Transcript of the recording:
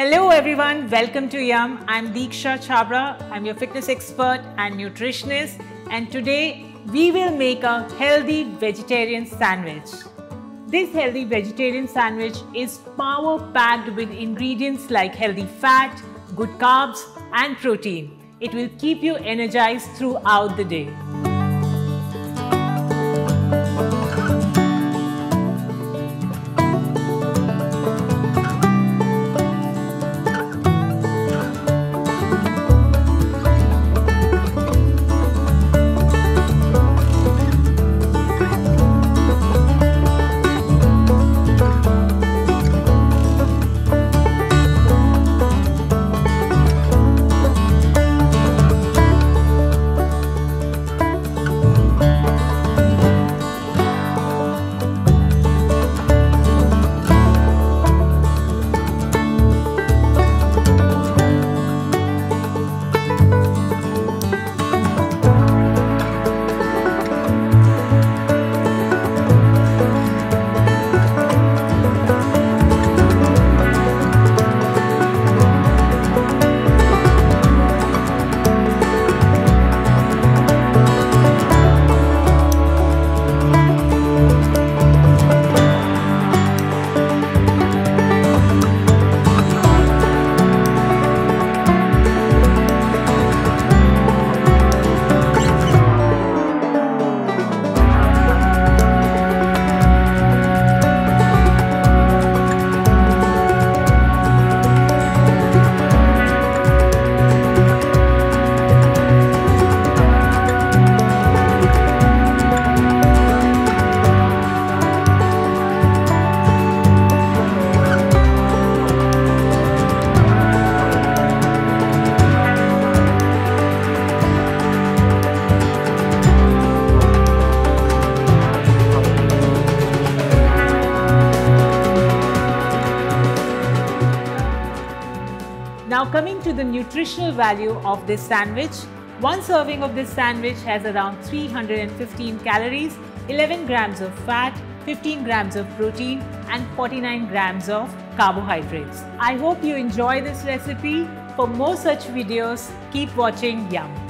Hello everyone, welcome to Yum. I'm Deeksha Chabra. I'm your fitness expert and nutritionist and today we will make a healthy vegetarian sandwich. This healthy vegetarian sandwich is power packed with ingredients like healthy fat, good carbs and protein. It will keep you energized throughout the day. Now coming to the nutritional value of this sandwich, one serving of this sandwich has around 315 calories, 11 grams of fat, 15 grams of protein and 49 grams of carbohydrates. I hope you enjoy this recipe. For more such videos, keep watching Yum.